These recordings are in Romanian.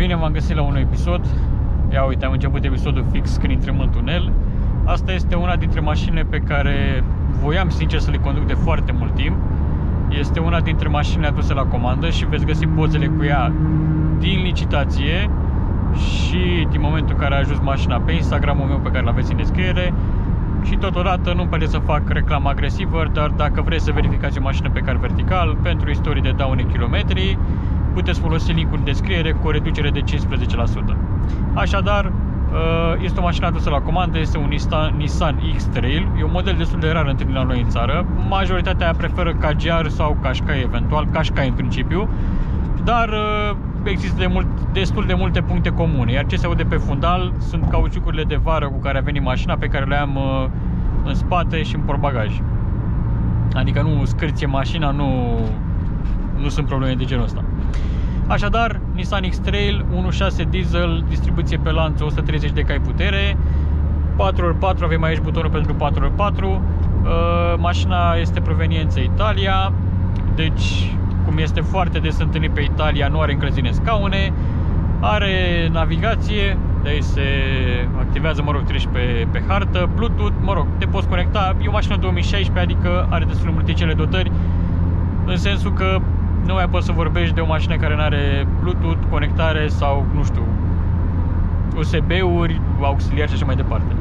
Bine v-am găsit la un episod. Ia uite, am început episodul fix când intrăm în tunel. Asta este una dintre mașinile pe care voiam sincer să le conduc de foarte mult timp. Este una dintre mașinile aduse la comandă și veți găsi pozele cu ea din licitație și din momentul în care a ajuns mașina pe Instagramul meu pe care l-aveți în descriere și totodată nu-mi pare să fac reclamă agresivă, dar dacă vreți să verificați o mașină pe car vertical pentru istorii de daune kilometri, puteți folosi linkul în descriere cu o reducere de 15%. Așadar, uh, este o mașină adusă la comandă, este un Nissan X-Trail, e un model destul de rar întâlnit la noi în țară. Majoritatea preferă Kajar sau Qashqai eventual, Qashqai în principiu, dar uh, există de mult, destul de multe puncte comune, iar ce se aude pe fundal sunt cauciucurile de vară cu care a venit mașina pe care le am uh, în spate și în portbagaj. Adică nu scârție mașina, nu, nu sunt probleme de genul ăsta. Așadar, Nissan X-Trail 1.6 diesel, distribuție pe lanț 130 de cai putere, 4x4, avem aici butonul pentru 4x4, uh, mașina este proveniență Italia, deci cum este foarte des întâlnit pe Italia, nu are încălzire scaune, are navigație, de aici se activează, mă rog, treci pe, pe hartă, Bluetooth, mă rog, te poți conecta, e o mașină 2016, adică are destul de multe cele dotări, în sensul că nu mai poți să vorbești de o mașină care nu are Bluetooth, conectare sau, nu știu, USB-uri, auxiliar și așa mai departe.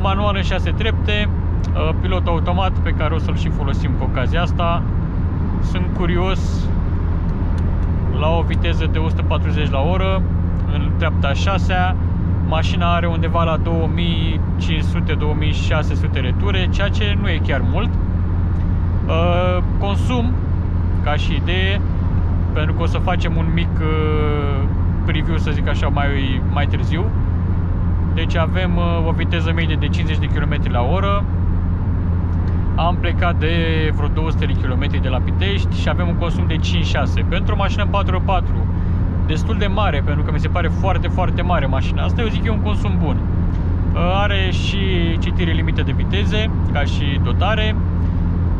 Manual în 6 trepte, uh, pilot automat pe care o să-l și folosim cu ocazia asta. Sunt curios la o viteză de 140 la oră în treapta 6 mașina are undeva la 2500-2600 reture, ceea ce nu e chiar mult. Uh, consum ca și idee, pentru că o să facem un mic uh, preview, să zic așa, mai, mai târziu. Deci avem uh, o viteză medie de 50 de km la oră. Am plecat de vreo 200 de km de la Pitești și avem un consum de 5-6. Pentru o mașină 4x4, destul de mare, pentru că mi se pare foarte, foarte mare mașina asta, eu zic că e un consum bun. Uh, are și citire limită de viteze, ca și dotare.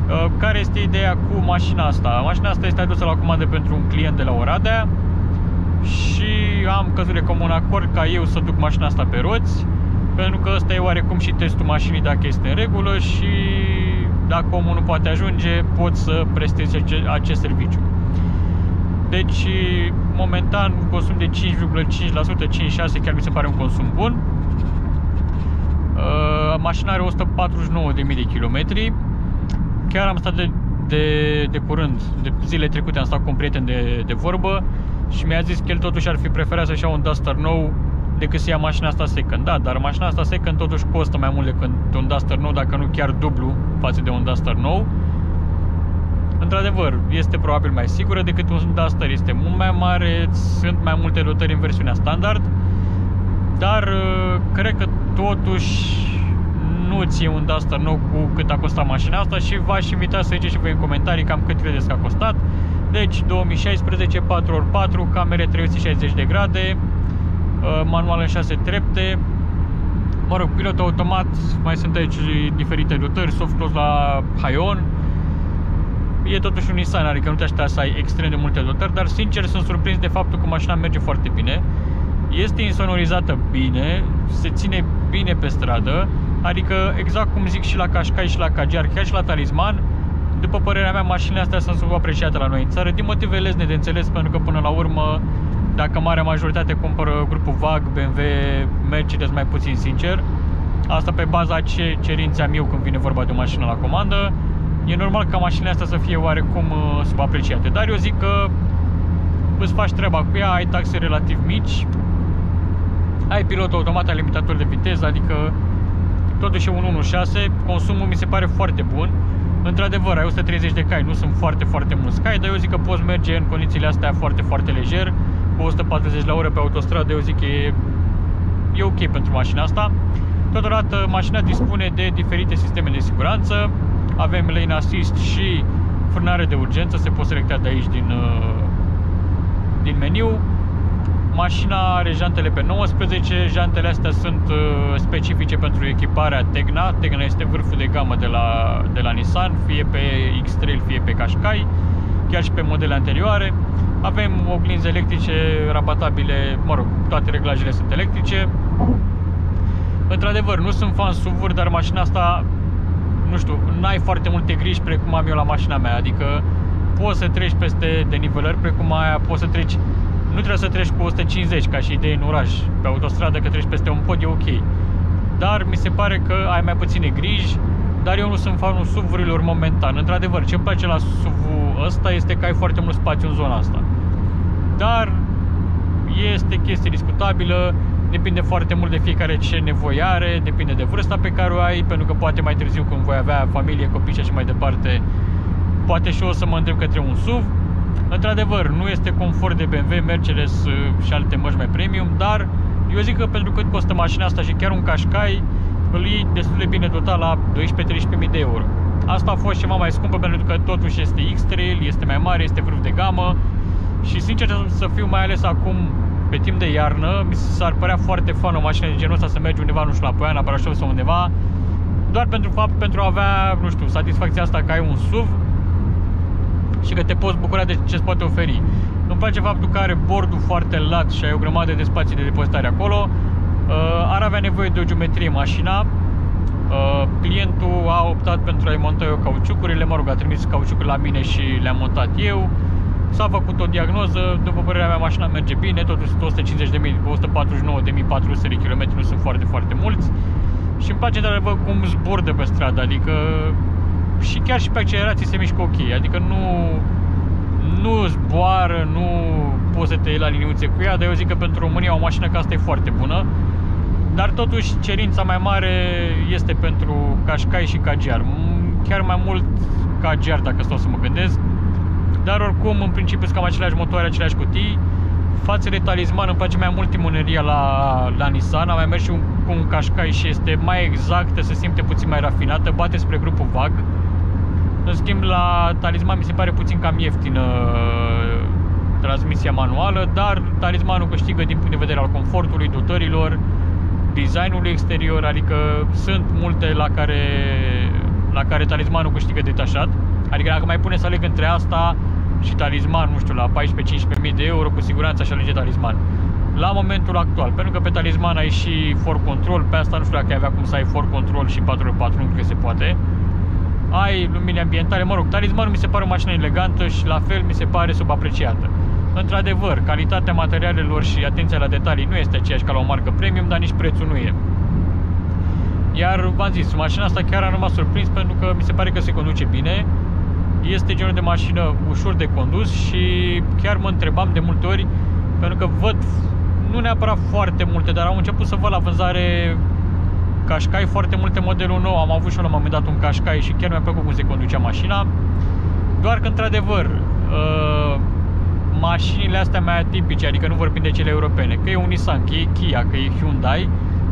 Uh, care este ideea cu mașina asta? Mașina asta este adusă la comandă pentru un client de la Oradea și am căzut de comun acord ca eu să duc mașina asta pe roți pentru că ăsta e oarecum și testul mașinii dacă este în regulă și dacă omul nu poate ajunge, pot să prestez acest serviciu. Deci, momentan, un consum de 5,5%, 5,6% chiar mi se pare un consum bun. Uh, mașina are 149.000 de kilometri chiar am stat de, de, de curând, de zile trecute am stat cu un prieten de, de vorbă și mi-a zis că el totuși ar fi preferat să-și ia un Duster nou decât să ia mașina asta second. Da, dar mașina asta second totuși costă mai mult decât un Duster nou, dacă nu chiar dublu față de un Duster nou. Într-adevăr, este probabil mai sigură decât un Duster, este mult mai mare, sunt mai multe dotări în versiunea standard, dar uh, cred că totuși nu ție un Duster nou cu cât a costat mașina asta și v-aș invita să ziceți și voi în comentarii cam cât credeți că a costat. Deci 2016 4x4, camere 360 de grade, uh, manual în 6 trepte, mă rog, pilot automat, mai sunt aici diferite dotări, soft close la Haion. E totuși un Nissan, adică nu te aștepta să ai extrem de multe dotări, dar sincer sunt surprins de faptul că mașina merge foarte bine. Este insonorizată bine, se ține bine pe stradă, Adică exact cum zic și la Qashqai și la Kajar, chiar și la Talisman, după părerea mea, mașinile astea sunt subapreciate la noi în țară, din motive lesne de înțeles, pentru că până la urmă, dacă marea majoritate cumpără grupul VAG, BMW, Mercedes mai puțin sincer, asta pe baza ce cerințe am eu când vine vorba de o mașină la comandă, e normal ca mașinile astea să fie oarecum uh, subapreciate. Dar eu zic că îți faci treaba cu ea, ai taxe relativ mici, ai pilot automat, ai limitator de viteză, adică totuși e un 1.6, consumul mi se pare foarte bun. Într-adevăr, ai 130 de cai, nu sunt foarte, foarte mulți cai, dar eu zic că poți merge în condițiile astea foarte, foarte lejer, cu 140 la oră pe autostradă, eu zic că e, e ok pentru mașina asta. Totodată, mașina dispune de diferite sisteme de siguranță, avem lane assist și frânare de urgență, se poate selecta de aici din, uh, din meniu. Mașina are jantele pe 19, jantele astea sunt uh, specifice pentru echiparea Tegna. Tegna este vârful de gamă de la, de la Nissan, fie pe X-Trail, fie pe Qashqai, chiar și pe modele anterioare. Avem oglinzi electrice rabatabile, mă rog, toate reglajele sunt electrice. Într-adevăr, nu sunt fan suv dar mașina asta, nu știu, n-ai foarte multe griji precum am eu la mașina mea, adică poți să treci peste denivelări precum aia, poți să treci nu trebuie să treci cu 150 ca și idee în oraș, pe autostradă că treci peste un pod e ok. Dar mi se pare că ai mai puține griji, dar eu nu sunt fanul suvurilor momentan. Într-adevăr, ce îmi place la suv ăsta este că ai foarte mult spațiu în zona asta. Dar este chestie discutabilă, depinde foarte mult de fiecare ce nevoie are, depinde de vârsta pe care o ai, pentru că poate mai târziu când voi avea familie, copii și așa mai departe, poate și eu o să mă întreb către un SUV. Într-adevăr, nu este confort de BMW, Mercedes uh, și alte mărci mai premium, dar eu zic că pentru cât costă mașina asta și chiar un Qashqai, îl iei destul de bine total la 12-13.000 de euro. Asta a fost ceva mai scumpă pentru că totuși este X-Trail, este mai mare, este vârf de gamă și sincer să fiu mai ales acum pe timp de iarnă, mi s-ar părea foarte fan o mașină de genul ăsta să mergi undeva, nu știu, la Poiana, Brașov sau undeva, doar pentru fapt, pentru a avea, nu știu, satisfacția asta că ai un SUV și că te poți bucura de ce îți poate oferi. Îmi place faptul că are bordul foarte lat și ai o grămadă de spații de depozitare acolo. Uh, ar avea nevoie de o geometrie mașina. Uh, clientul a optat pentru a-i monta eu cauciucurile, mă rog, a trimis cauciucuri la mine și le-am montat eu. S-a făcut o diagnoză, după părerea mea mașina merge bine, totuși 150.000, 149.400 de km nu sunt foarte, foarte mulți. Și îmi place de cum zburdă pe stradă, adică și chiar și pe accelerații se mișcă ok, adică nu, nu zboară, nu poți să te iei la liniuțe cu ea, dar eu zic că pentru România o mașină ca asta e foarte bună. Dar totuși cerința mai mare este pentru Qashqai și Kajar. Chiar mai mult Kajar dacă stau să mă gândesc. Dar oricum, în principiu, sunt cam aceleași motoare, aceleași cutii. Față de talisman îmi place mai mult timoneria la, la Nissan. Am mai mers și un, cu un Qashqai și este mai exactă, se simte puțin mai rafinată, bate spre grupul VAG. În schimb, la talisman mi se pare puțin cam ieftină uh, transmisia manuală, dar talismanul câștigă din punct de vedere al confortului, dotărilor, designului exterior, adică sunt multe la care, la care talismanul câștigă detașat. Adică dacă mai pune să aleg între asta și talisman, nu știu, la 14-15 mii de euro, cu siguranță aș alege talisman. La momentul actual, pentru că pe talisman ai și for control, pe asta nu știu dacă ai avea cum să ai for control și 4x4, nu cred că se poate ai lumini ambientale, mă rog, talismanul mi se pare o mașină elegantă și la fel mi se pare subapreciată. Într-adevăr, calitatea materialelor și atenția la detalii nu este aceeași ca la o marcă premium, dar nici prețul nu e. Iar v-am zis, mașina asta chiar am rămas surprins pentru că mi se pare că se conduce bine. Este genul de mașină ușor de condus și chiar mă întrebam de multe ori pentru că văd nu neapărat foarte multe, dar am început să văd la vânzare Qashqai, foarte multe modelul nou. Am avut și eu la un moment dat un Qashqai și chiar mi-a plăcut cum se conducea mașina. Doar că, într-adevăr, uh, mașinile astea mai atipice, adică nu vorbim de cele europene, că e un Nissan, că e Kia, că e Hyundai,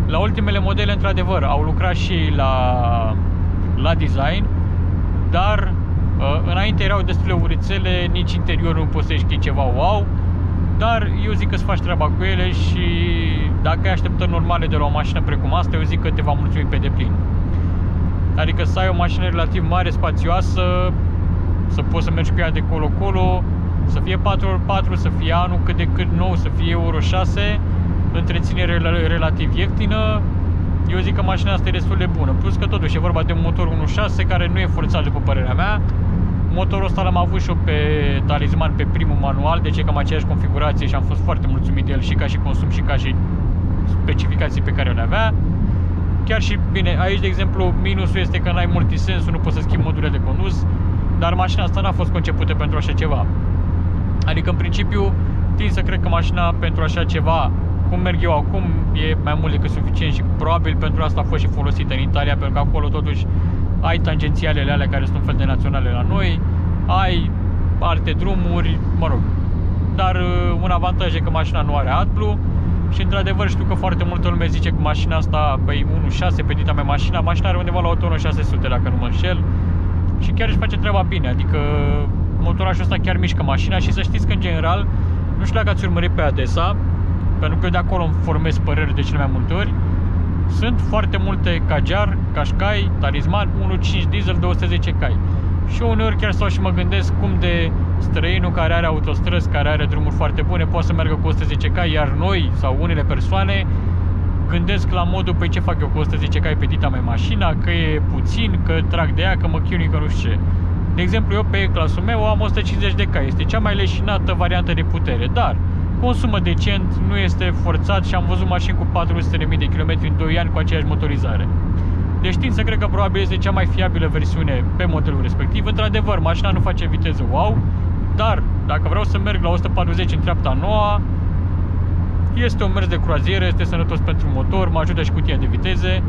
la ultimele modele, într-adevăr, au lucrat și la, la design, dar uh, înainte erau destule urițele, nici interiorul nu poți să zici că e ceva wow, dar eu zic că îți faci treaba cu ele și dacă ai așteptări normale de la o mașină precum asta, eu zic că te va mulțumi pe deplin. Adică să ai o mașină relativ mare, spațioasă, să poți să mergi cu ea de colo-colo, să fie 4x4, să fie anul cât de cât nou, să fie Euro 6, întreținere relativ ieftină, eu zic că mașina asta e destul de bună. Plus că totuși e vorba de un motor 1.6 care nu e forțat după părerea mea, Motorul ăsta l-am avut și eu pe talisman pe primul manual, deci e cam aceeași configurație și am fost foarte mulțumit de el și ca și consum și ca și specificații pe care le avea. Chiar și, bine, aici de exemplu minusul este că n-ai multisensul, nu poți să schimbi modurile de condus, dar mașina asta n-a fost concepută pentru așa ceva. Adică în principiu tind să cred că mașina pentru așa ceva cum merg eu acum e mai mult decât suficient și probabil pentru asta a fost și folosită în Italia, pentru că acolo totuși ai tangențialele alea care sunt un fel de naționale la noi, ai alte drumuri, mă rog. Dar uh, un avantaj e că mașina nu are AdBlue și într-adevăr știu că foarte multă lume zice că mașina asta, păi 1.6 pe dita mea mașina, mașina are undeva la 1.600 dacă nu mă înșel și chiar își face treaba bine, adică motorașul ăsta chiar mișcă mașina și să știți că în general, nu știu dacă ați urmărit pe Adesa, pentru că eu de acolo îmi formez păreri de cele mai multe ori, sunt foarte multe Kajar, Qashqai, Talisman, 1.5 diesel, 210 cai. și uneori chiar stau și mă gândesc cum de străinul care are autostrăzi, care are drumuri foarte bune, poate să meargă cu 110 cai, iar noi sau unele persoane gândesc la modul pe ce fac eu cu 110 cai pe dita mea? Mașina, că e puțin, că trag de ea, că mă chinui, că nu știu ce. De exemplu, eu pe clasul meu am 150 de cai, este cea mai leșinată variantă de putere, dar consumă decent, nu este forțat și am văzut mașini cu 400.000 de km în 2 ani cu aceeași motorizare. Deci știind să cred că probabil este cea mai fiabilă versiune pe modelul respectiv. Într-adevăr, mașina nu face viteză wow, dar dacă vreau să merg la 140 în treapta noua, este un mers de croazieră, este sănătos pentru motor, mă ajută și cutia de viteze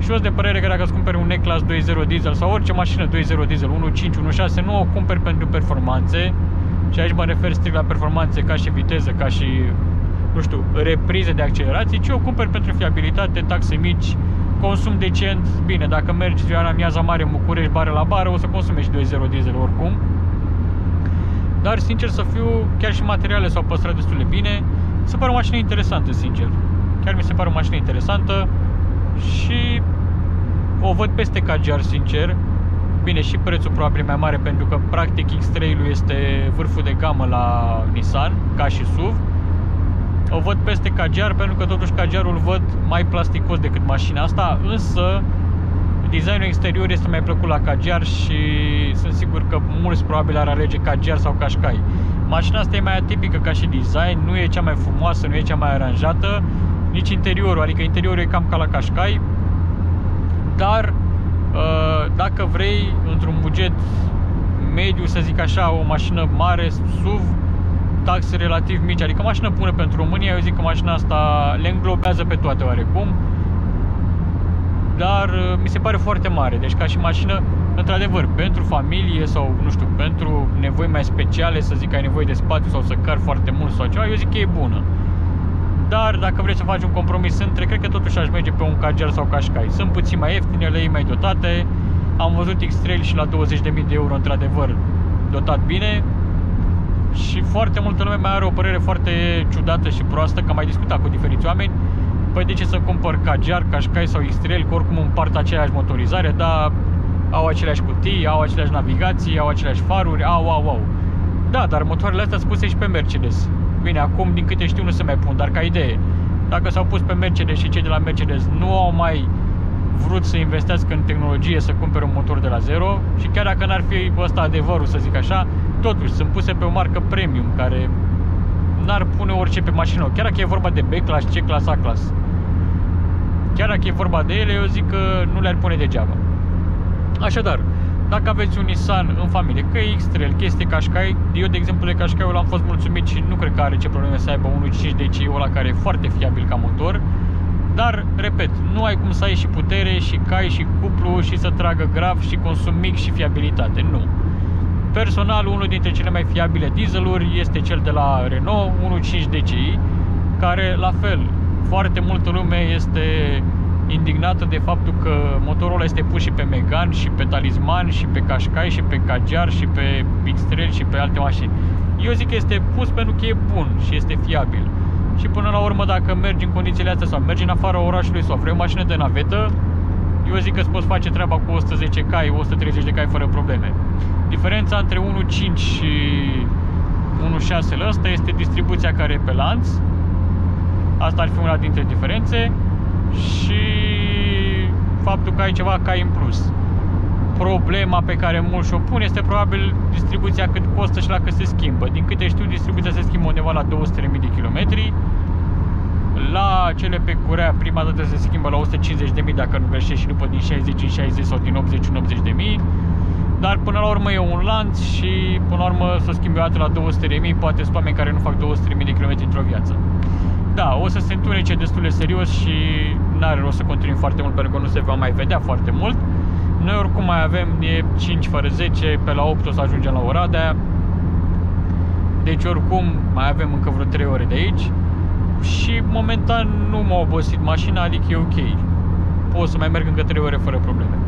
și eu de părere că dacă îți cumperi un E-Class 2.0 diesel sau orice mașină 2.0 diesel 1.5, 1.6, nu o cumperi pentru performanțe și aici mă refer strict la performanțe ca și viteză, ca și, nu știu, reprize de accelerații, ci o cumperi pentru fiabilitate, taxe mici, consum decent, bine, dacă mergi la miaza mare în București, bară la bară, o să consume și 2.0 diesel oricum. Dar, sincer să fiu, chiar și materiale s-au păstrat destul de bine. Se pare o mașină interesantă, sincer. Chiar mi se pare o mașină interesantă și o văd peste Kajar, sincer. Bine, și prețul probabil mai mare pentru că practic X3-ul este vârful de gamă la Nissan, ca și SUV o văd peste Cagiar pentru că totuși Cagiarul văd mai plasticos decât mașina asta, însă designul exterior este mai plăcut la Cagiar și sunt sigur că mulți probabil ar alege Cagiar sau Qashqai. Mașina asta e mai atipică ca și design, nu e cea mai frumoasă, nu e cea mai aranjată, nici interiorul, adică interiorul e cam ca la Qashqai, dar uh, dacă vrei într-un buget mediu, să zic așa, o mașină mare, SUV, taxe relativ mici, adică mașină bună pentru România, eu zic că mașina asta le înglobează pe toate oarecum, dar uh, mi se pare foarte mare, deci ca și mașină, într-adevăr, pentru familie sau, nu știu, pentru nevoi mai speciale, să zic că ai nevoie de spațiu sau să car foarte mult sau ceva, eu zic că e bună. Dar dacă vrei să faci un compromis între, cred că totuși aș merge pe un Kajar sau Qashqai. Sunt puțin mai ieftine, lei mai dotate. Am văzut X-Trail și la 20.000 de euro, într-adevăr, dotat bine și foarte multă lume mai are o părere foarte ciudată și proastă, că am mai discutat cu diferiți oameni. Păi de ce să cumpăr Kajar, Qashqai sau x că oricum împart aceeași motorizare, dar au aceleași cutii, au aceleași navigații, au aceleași faruri, au, au, au. Da, dar motoarele astea sunt puse și pe Mercedes. Bine, acum, din câte știu, nu se mai pun, dar ca idee. Dacă s-au pus pe Mercedes și cei de la Mercedes nu au mai vrut să investească în tehnologie să cumpere un motor de la zero și chiar dacă n-ar fi ăsta adevărul, să zic așa, totuși sunt puse pe o marcă premium care n-ar pune orice pe mașină. Chiar dacă e vorba de B-class, C-class, A-class. Chiar dacă e vorba de ele, eu zic că nu le-ar pune degeaba. Așadar, dacă aveți un Nissan în familie, că e X-Trail, chestii Qashqai, eu de exemplu de Qashqai am fost mulțumit și nu cred că are ce probleme să aibă 1.5 deci ăla care e foarte fiabil ca motor. Dar, repet, nu ai cum să ai și putere, și cai, și cuplu, și să tragă grav, și consum mic, și fiabilitate. Nu. Personal, unul dintre cele mai fiabile dieseluri este cel de la Renault 1.5 DCI, care, la fel, foarte multă lume este indignată de faptul că motorul ăla este pus și pe Megane, și pe Talisman, și pe Qashqai, și pe Kajar, și pe X-Trail, și pe alte mașini. Eu zic că este pus pentru că e bun și este fiabil. Și până la urmă, dacă mergi în condițiile astea sau mergi în afara orașului sau vrei o mașină de navetă, eu zic că îți poți face treaba cu 110 cai, 130 de cai fără probleme. Diferența între 1.5 și 1.6 ăsta este distribuția care e pe lanț. Asta ar fi una dintre diferențe și faptul că ai ceva cai în plus. Problema pe care mulți și-o pun este probabil distribuția cât costă și la cât se schimbă. Din câte știu, distribuția se schimbă undeva la 200.000 de kilometri la cele pe curea prima dată se schimbă la 150.000 dacă nu greșești și după din 60 în 60 sau din 80 în 80.000 dar până la urmă e un lanț și până la urmă să schimbe o dată la 200.000 poate sunt oameni care nu fac 200.000 de km într-o viață da, o să se întunece destul de serios și n-are rost să continui foarte mult pentru că nu se va mai vedea foarte mult noi oricum mai avem, e 5 fără 10, pe la 8 o să ajungem la Oradea deci oricum mai avem încă vreo 3 ore de aici și momentan nu m-a obosit mașina, adică e ok. Pot să mai merg încă 3 ore fără probleme.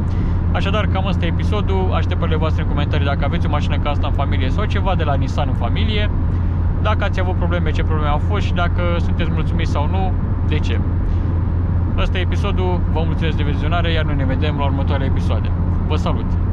Așadar, cam asta e episodul. Așteptările voastre în comentarii dacă aveți o mașină ca asta în familie sau ceva de la Nissan în familie. Dacă ați avut probleme, ce probleme au fost și dacă sunteți mulțumiți sau nu, de ce. Asta e episodul, vă mulțumesc de vizionare, iar noi ne vedem la următoarele episoade. Vă salut!